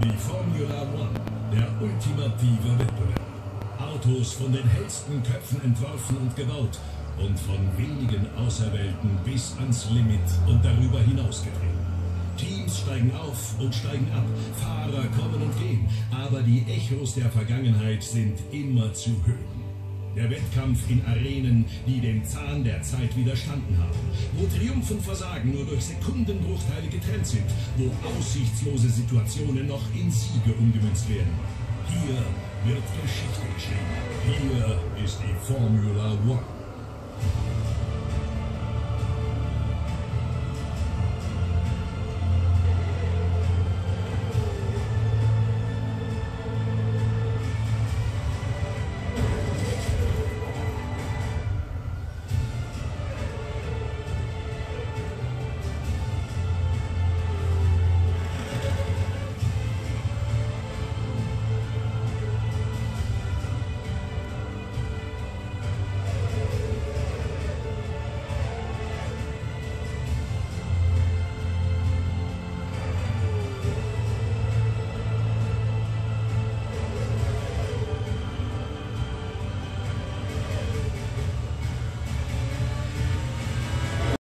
Die Formula One, der ultimative Wettbewerb. Autos von den hellsten Köpfen entworfen und gebaut und von wenigen Auserwählten bis ans Limit und darüber hinaus getrieben. Teams steigen auf und steigen ab, Fahrer kommen und gehen, aber die Echos der Vergangenheit sind immer zu hören. Der Wettkampf in Arenen, die dem Zahn der Zeit widerstanden haben, wo Triumph und Versagen nur durch Sekundenbruchteile getrennt sind, wo aussichtslose Situationen noch in Siege umgemünzt werden. Hier wird Geschichte geschrieben. Hier ist die Formula One.